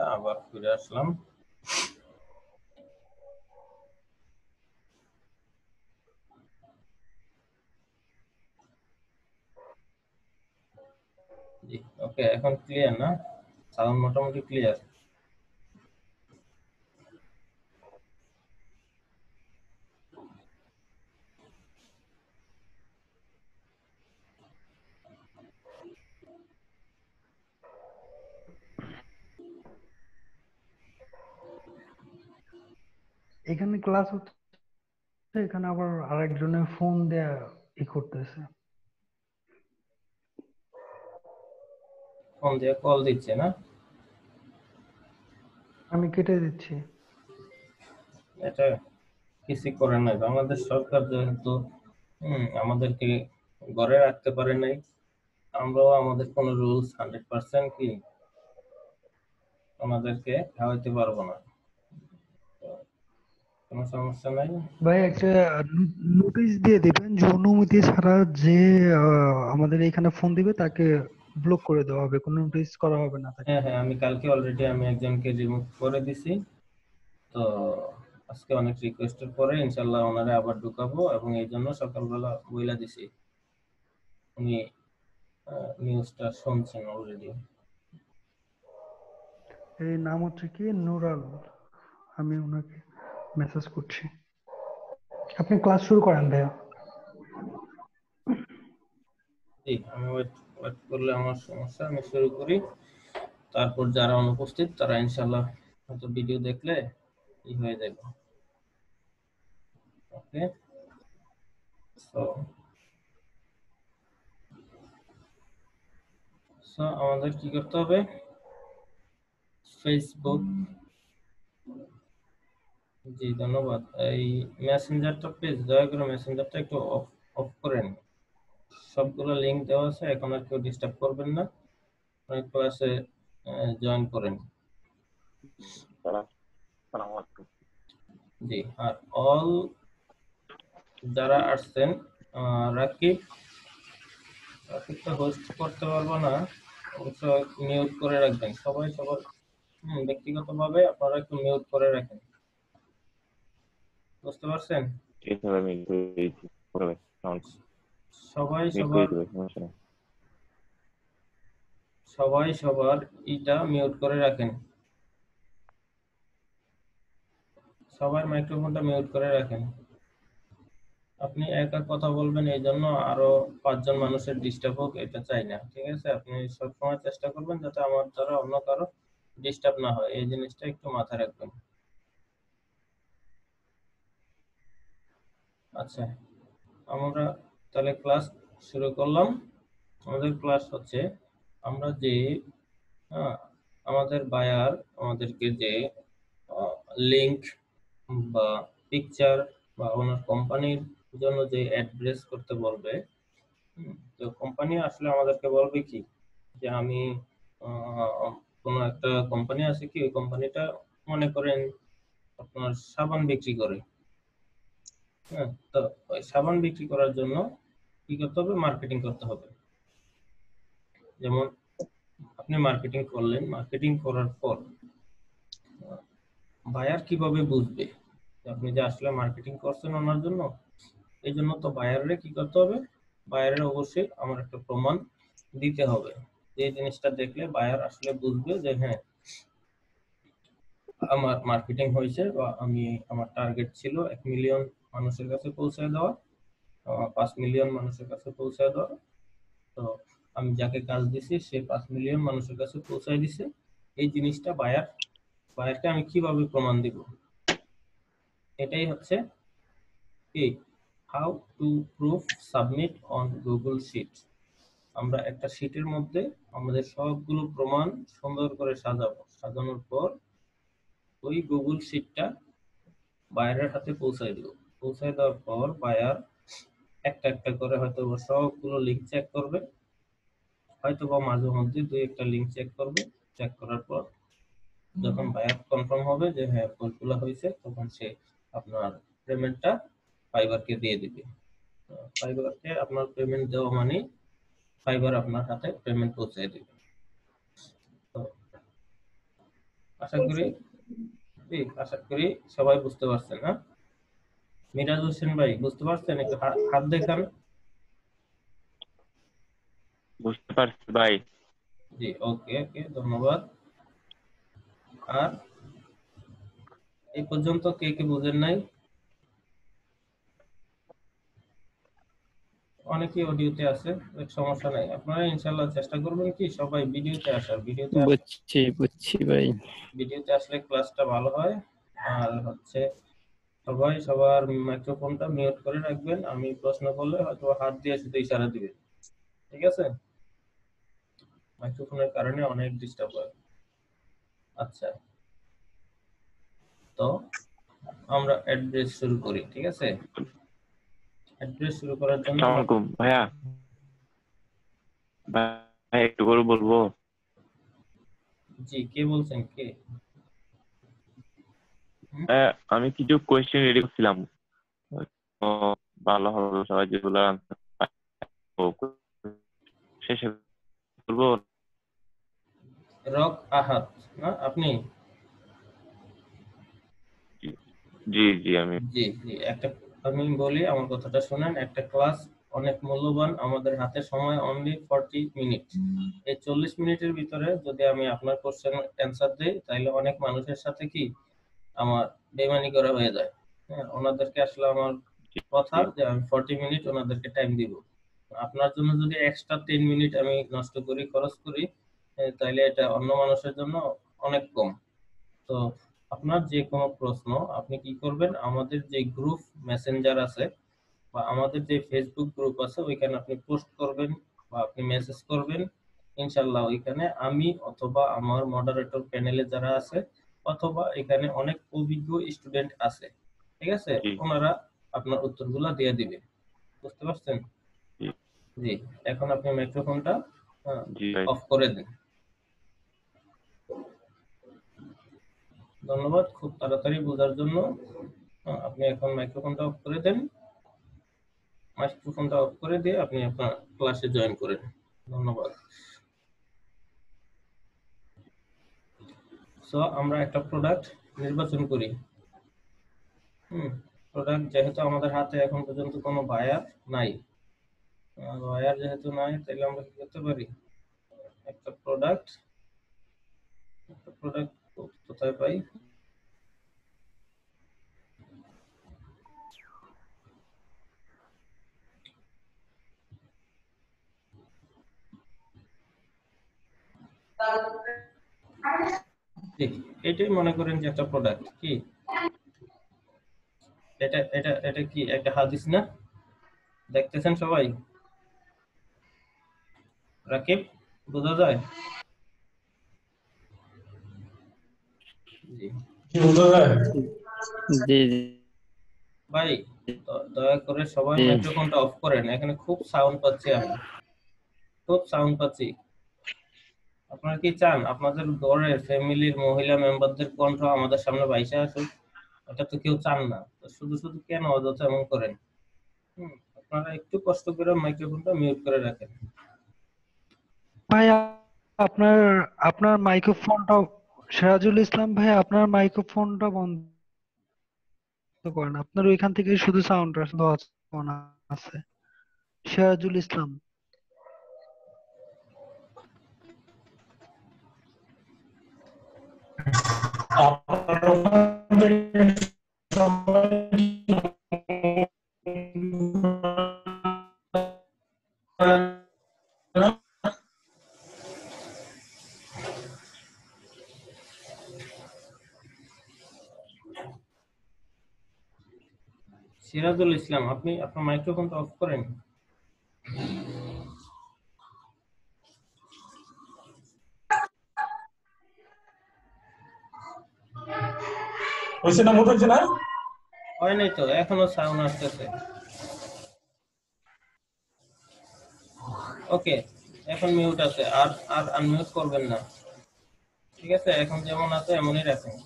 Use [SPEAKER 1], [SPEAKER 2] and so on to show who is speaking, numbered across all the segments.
[SPEAKER 1] এটা আবার ফিরে আসলাম। ওকে এখন ক্লিয়ার না? সাউন্ড মোটামুটি ক্লিয়ার
[SPEAKER 2] এখানে ক্লাস হচ্ছে এখানে আবার আরেকজনের ফোন দেয়া ই করতেছে।
[SPEAKER 1] ফোন দিয়ে কল দিচ্ছে না?
[SPEAKER 2] আমি কেটে দিচ্ছি।
[SPEAKER 1] এটা কিছু করে নাই। বাংলাদেশ সরকার যেহেতু আমাদেরকে ঘরে রাখতে পারে নাই আমরাও আমাদের কোনো রুলস হান্ড্রেড পার্সেন্ট কি আমাদেরকে খাওয়াইতে পারব না। কোনো সমস্যা নাই।
[SPEAKER 2] ভাই একটা নোটিশ দিয়ে দিবেন যে অনুমতি ছাড়া যে আহ, আমাদের এখানে ফোন দিবে তাকে ব্লক করে দেওয়া হবে কোনো নোটিস করা হবে না তাকে।
[SPEAKER 1] হ্যাঁ হ্যাঁ আমি কালকে অলরেডি আমি একজনকে রিমুভ করে দিছি। তো আজকে অনেক রিকোয়েস্টের পরে ইনশাল্লাহ ওনারে আবার ঢুকাবো এবং এই জন্য সকালবেলা বইলা দিছি। উনি নিউজটা শুনছেন অলরেডি
[SPEAKER 2] এই নাম হচ্ছে কি? নুরাল। আমি ওনাকে মেসেজ করছি। আপনি ক্লাস শুরু করেন ভাইয়া।
[SPEAKER 1] জি, আমি ওয়েট করলে আমার সমস্যা, আমি শুরু করি। তারপর যারা অনুপস্থিত, তারা ইনশাল্লাহ হয়তো ভিডিও দেখলে ই হয়ে যাবে। ওকে সো আমাদের কি করতে হবে? ফেসবুক জি ধন্যবাদ। এই মেসেঞ্জারটা প্লিজ দয়া করে মেসেঞ্জারটা একটু অফ অফ করেন। সবগুলো লিংক দেওয়া আছে এখন আর কেউ ডিস্টার্ব করবেন না। অনেক ক্লাসে জয়েন করেন। জি আর অল যারা আসছেন আহ, রাকিব রাকিবটা হোস্ট করতে পারব না অবশ্য মিউট করে রাখবেন। সবাই সবার ব্যক্তিগতভাবে আপনারা একটু মিউট করে রাখেন। বুঝতে পারছেন?
[SPEAKER 3] এইভাবে করে
[SPEAKER 1] সবাই সবার সবাই সবার ইটা মিউট করে রাখেন। সবার মাইক্রোফোনটা মিউট করে রাখেন। আপনি একা কথা বলবেন এই জন্য আরও পাঁচজন মানুষের ডিস্টার্ব হোক এটা চাই না ঠিক আছে? আপনি সবসময় চেষ্টা করবেন যাতে আমার দ্বারা অন্য কারও ডিস্টার্ব না হয় এই জিনিসটা একটু মাথায় রাখবেন। আচ্ছা আমরা তাহলে ক্লাস শুরু করলাম। আমাদের ক্লাস হচ্ছে, আমরা যে আমাদের বায়ার আমাদেরকে যে লিংক বা পিকচার বা ওনার কোম্পানির জন্য যে অ্যাড্রেস করতে বলবে তো কোম্পানি আসলে আমাদেরকে বলবে কি? যে আমি কোনো একটা কোম্পানি আছে কি? ওই কোম্পানিটা মনে করেন আপনার সাবান বিক্রি করে। হ্যাঁ তো ওই সাবান বিক্রি করার জন্য কি করতে হবে? মার্কেটিং করতে হবে। যেমন আপনি মার্কেটিং করলেন মার্কেটিং করার পর বায়ার কীভাবে বুঝবে আপনি যে আসলে মার্কেটিং করছেন ওনার জন্য? এই জন্য তো বায়ারে কি করতে হবে? বায়ারের অবশ্যই আমার একটা প্রমাণ দিতে হবে। যে জিনিসটা দেখলে বায়ার আসলে বুঝবে যে হ্যাঁ আমার মার্কেটিং হয়েছে বা আমি, আমার টার্গেট ছিল এক মিলিয়ন মানুষের কাছে পৌঁছে দেওয়া পাঁচ মিলিয়ন মানুষের কাছে পৌঁছে দেওয়া। তো আমি যাকে কাজ দিছি, সে পাঁচ মিলিয়ন মানুষের কাছে পৌঁছায় দিছে। এই জিনিসটা বায়ার বায়ারকে আমি কীভাবে প্রমাণ দিব? এটাই হচ্ছে কি? How to proof submit on Google sheet আমরা একটা শিটের মধ্যে আমাদের সবগুলো প্রমাণ সুন্দর করে সাজাবো। সাজানোর পর ওই গুগল শিটটা বায়ারের হাতে পৌঁছায় দিব। পৌঁছায় দেওয়ার পর বায়ার একটা একটা করে হয়তো সবগুলো লিঙ্ক চেক করবে। হয়তো বা মাঝে মধ্যে দুই একটা লিঙ্ক চেক করবে। চেক করার পর যখন বায়ার কনফার্ম হবে যে হ্যাঁ ফুলফুলা হয়েছে তখন সে আপনার পেমেন্টটা ফাইবারকে দিয়ে দিবে। ফাইবারকে আপনার পেমেন্ট দেওয়া মানে ফাইবার আপনার হাতে পেমেন্ট পৌঁছে দিবে। তো আশা করি আশা করি সবাই বুঝতে পারছেন না মিরাজ হোসেন ভাই বুঝতে পারছেন? একটু হাত দেখান।
[SPEAKER 3] বুঝতে পারছি ভাই।
[SPEAKER 1] জি ওকে ওকে ধন্যবাদ। আর এই পর্যন্ত কে কে বুঝেন নাই? অনেকেই অডিওতে আছে এক সমস্যা নাই। আপনারা ইনশাল্লাহ চেষ্টা করবেন কি সবাই ভিডিওতে আসার ভিডিওতে
[SPEAKER 4] বুঝছি বুঝছি ভাই।
[SPEAKER 1] ভিডিওতে আসলে ক্লাসটা ভালো হয়। আর হচ্ছে সবাই সবার মাইক্রোফোনটা মিউট করে রাখবেন। আমি প্রশ্ন করলে হয়তো হাত দিয়ে শুধু ইশারা দিবেন ঠিক আছে? মাইক্রোফোনের কারণে অনেক ডিস্টার্ব হয়। আচ্ছা। তো আমরা অ্যাড্রেস শুরু করি ঠিক আছে? অ্যাড্রেস শুরু করার জন্য
[SPEAKER 3] আসসালামু ভাইয়া। ভাই একটু করে বলব?
[SPEAKER 1] জি কে বলছেন? কে?
[SPEAKER 3] আমি কিছু কোয়েশ্চেন রেডি করছিলাম। ভালো হবে সবাই যেগুলো শেষে বলব।
[SPEAKER 1] রক আহাত না আপনি?
[SPEAKER 3] জি জি আমি।
[SPEAKER 1] জি জি একটা আমি বলি আমার কথাটা শুনেন একটা ক্লাস অনেক মূল্যবান আমাদের হাতে সময় অনলি ফর্টি মিনিট এই চল্লিশ মিনিটের ভিতরে যদি আমি আপনার কোশ্চেন অ্যান্সার দিই তাহলে অনেক মানুষের সাথে কি আমার বেমানি করা হয়ে যায়। হ্যাঁ ওনাদেরকে আসলে আমার কথা যে আমি ফর্টি মিনিট ওনাদেরকে টাইম দিব। আপনার জন্য যদি এক্সট্রা টেন মিনিট আমি নষ্ট করি খরচ করি তাহলে এটা অন্য মানুষের জন্য অনেক কম। তো আপনার যে কোনো প্রশ্ন আপনি কি করবেন? আমাদের যে গ্রুপ মেসেঞ্জার আছে বা আমাদের যে ফেসবুক গ্রুপ আছে ওইখানে আপনি পোস্ট করবেন বা আপনি মেসেজ করবেন। ইনশাল্লাহ ওইখানে আমি অথবা আমার মডারেটর প্যানেলে যারা আছে অথবা এখানে অনেক অভিজ্ঞ স্টুডেন্ট আছে ঠিক আছে? ওনারা আপনার উত্তরগুলো দিয়ে দিবে। বুঝতে পারছেন?
[SPEAKER 3] জি।
[SPEAKER 1] এখন আপনি মাইক্রোফোনটা অফ করে দিন। ধন্যবাদ খুব তাড়াতাড়ি বোঝার জন্য। আপনি এখন মাইক্রোফোনটা অফ করে দেন। মাইক্রোফোনটা অফ করে দিয়ে আপনি আপনার ক্লাসে জয়েন করেন। ধন্যবাদ। সো আমরা একটা প্রোডাক্ট নির্বাচন করি। হুম প্রোডাক্ট যেহেতু আমাদের হাতে এখন পর্যন্ত কোনো বায়ার নাই। বায়ার যেহেতু নাই তাহলে আমরা কি করতে পারি? একটা প্রোডাক্ট একটা প্রোডাক্ট কোথায় পাই? জি, এটাই মনে করেন যে একটা প্রোডাক্ট কি? এটা এটা এটা কি একটা হাদিস না? দেখতেছেন সবাই? রাকিব বোঝা যায়? জি।
[SPEAKER 4] জি জি।
[SPEAKER 1] ভাই দয়া করে সবাই। মাইক্রোফোনটা অফ করেন এখানে খুব সাউন্ড পাচ্ছি আমি। খুব সাউন্ড পাচ্ছি। আপনারা কি চান? আপনাদের ঘরের ফ্যামিলির মহিলা মেম্বারদের কণ্ঠ আমাদের সামনে বাইসে আসুক। এটা তো কেউ চান না। শুধু শুধু কেন অযথা এমন করেন? আপনারা একটু কষ্ট করে মাইক্রোফোনটা মিউট করে রাখেন।
[SPEAKER 2] ভাই, আপনার আপনার মাইক্রোফোনটা সিরাজুল ইসলাম ভাই, আপনার মাইক্রোফোনটা বন্ধ করেন। আপনার ওইখান থেকে শুধু সাউন্ড আছে। সিরাজুল ইসলাম।
[SPEAKER 1] সিরাজুল ইসলাম আপনি আপনার মাইক্রোফোনটা অফ করেন।
[SPEAKER 5] হয়েছে না মোট হয়েছে না?
[SPEAKER 1] হয় নাই তো, এখনও সাউন্ড আসতেছে। ওকে এখন মিউট আছে, আর আর আনমিউট করবেন না। ঠিক আছে, এখন যেমন আছে এমনই রাখেন।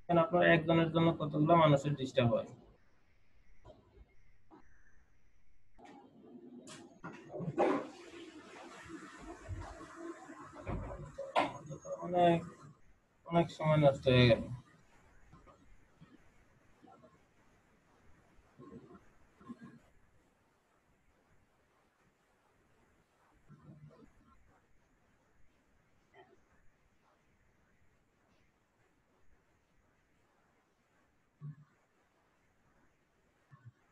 [SPEAKER 1] এখন আপনার একজনের জন্য কতগুলো মানুষের ডিস্টার্ব হয়? অনেক অনেক সময় নষ্ট হয়ে গেল।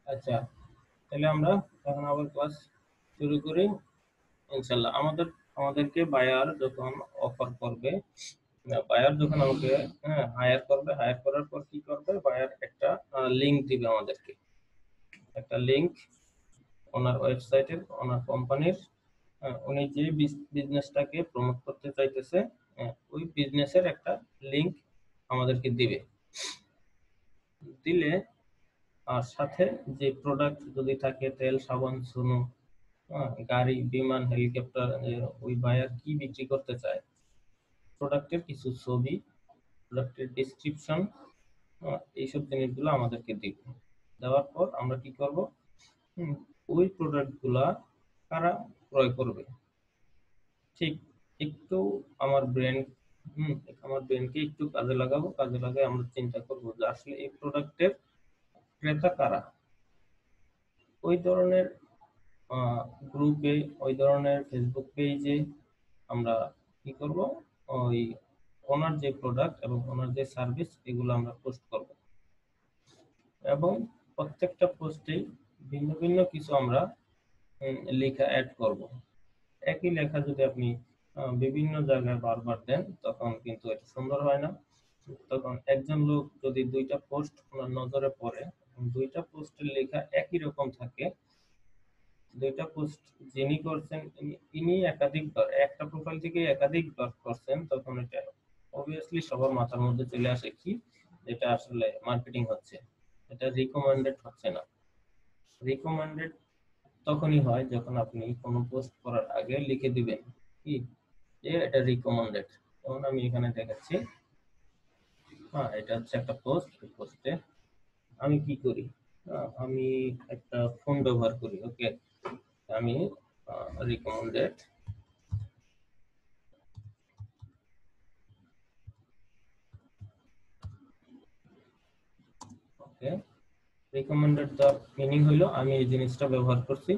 [SPEAKER 1] আচ্ছা তাহলে আমরা এখন আবার ক্লাস শুরু করি ইনশাল্লাহ আমাদের, আমাদেরকে বায়ার যখন অফার করবে বায়ার যখন আমাকে হ্যাঁ হায়ার করবে হায়ার করার পর কি করবে? বায়ার একটা লিংক দিবে আমাদেরকে। একটা লিংক ওনার ওয়েবসাইটের ওনার কোম্পানির উনি যে বিজনেসটাকে প্রমোট করতে চাইতেছে আহ, ওই বিজনেসের একটা লিংক আমাদেরকে দিবে। দিলে আর সাথে যে প্রোডাক্ট যদি থাকে তেল সাবান সুনু হ্যাঁ, গাড়ি বিমান হেলিকপ্টার ওই বায়ার কি বিক্রি করতে চায় প্রোডাক্টের কিছু ছবি প্রোডাক্টের ডিসক্রিপশন এইসব জিনিসগুলো আমাদেরকে দিবে দেওয়ার পর আমরা কি করব? ওই প্রোডাক্টগুলা কারা ক্রয় করবে। ঠিক একটু আমার হুম, আমার ব্রেনকে একটু কাজে লাগাবো, কাজে লাগাই আমরা চিন্তা করব যে আসলে এই প্রোডাক্টের ক্রেতা কারা? ওই ধরনের গ্রুপে ওই ধরনের ফেসবুক পেজে আমরা কি করব? ওই ওনার যে প্রোডাক্ট এবং ওনার যে সার্ভিস এগুলো আমরা পোস্ট করব। এবং প্রত্যেকটা পোস্টেই ভিন্ন ভিন্ন কিছু আমরা লেখা অ্যাড করব। একই লেখা যদি আপনি বিভিন্ন জায়গায় বারবার দেন, তখন কিন্তু এটা সুন্দর হয় না। তখন একজন লোক যদি দুইটা পোস্ট ওনার নজরে পড়ে দুইটা পোস্টের লেখা একই রকম থাকে দুইটা পোস্ট যিনি করছেন, ইনি- একাধিকবার একটা প্রোফাইল থেকে একাধিকবার করছেন, তখন এটা অবভিয়াসলি সবার মাথার মধ্যে চলে আসে কি? যেটা আসলে মার্কেটিং হচ্ছে। এটা রিকমেন্ডেড হচ্ছে না। রিকমেন্ডেড তখনই হয় যখন আপনি কোনো পোস্ট করার আগে লিখে দিবেন, কি? যে এটা রিকমেন্ডেড যেমন আমি এখানে দেখাচ্ছি হ্যাঁ এটা হচ্ছে একটা পোস্ট পোস্টে আমি কি করি? আমি একটা ফোন ব্যবহার করি ওকে আমি রিকমেন্ডেড ওকে রিকমেন্ডেড তার মিনিং হইল, আমি এই জিনিসটা ব্যবহার করছি।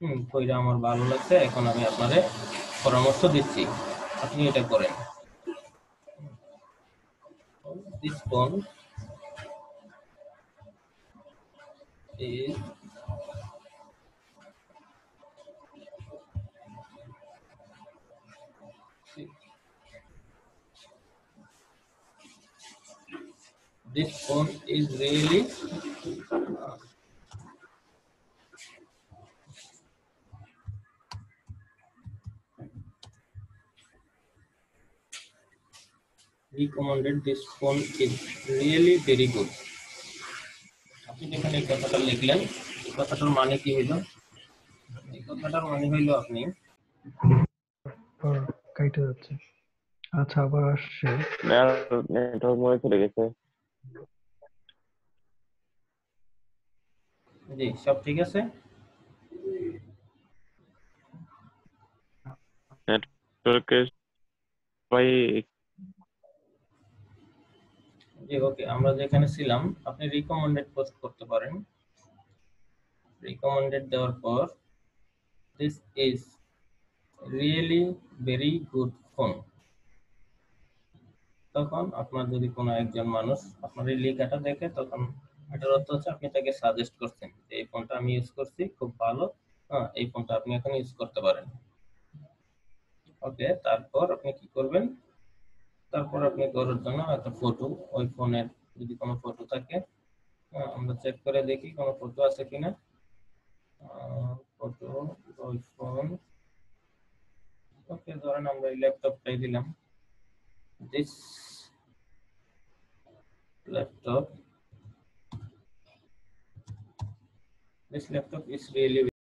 [SPEAKER 1] হুম, কইরা আমার ভালো লাগছে, এখন আমি আপনারে পরামর্শ দিচ্ছি। আপনি এটা করেন। This phone is this phone is really recommended this phone is really very good. আপনি যেখানে এই কথাটা লিখলেন এই কথাটার মানে কি হইল? এই কথাটার মানে হইল আপনি
[SPEAKER 2] কাইটে যাচ্ছে। আচ্ছা আবার আসছে।
[SPEAKER 3] নেটওয়ার্ক মনে চলে গেছে।
[SPEAKER 1] জি সব ঠিক আছে?
[SPEAKER 3] নেটওয়ার্কের
[SPEAKER 1] জি ওকে আমরা যেখানে ছিলাম আপনি রিকমেন্ডেড পোস্ট করতে পারেন। রিকমেন্ডেড দেওয়ার পর this is really very good phone তখন আপনার যদি কোনো একজন মানুষ আপনার এই লেখাটা দেখে তখন এটার অর্থ হচ্ছে আপনি তাকে সাজেস্ট করছেন যে এই ফোনটা আমি ইউজ করছি খুব ভালো। হ্যাঁ এই ফোনটা আপনি এখন ইউজ করতে পারেন। ওকে তারপর আপনি কি করবেন? তারপর আপনি করার জন্য একটা ফটো ওই ফোনের যদি কোনো ফটো থাকে হ্যাঁ, আমরা চেক করে দেখি কোনো ফটো আছে কিনা। ফটো ওই ফোন ওকে ধরেন আমরা এই ল্যাপটপটাই দিলাম। This laptop this laptop is really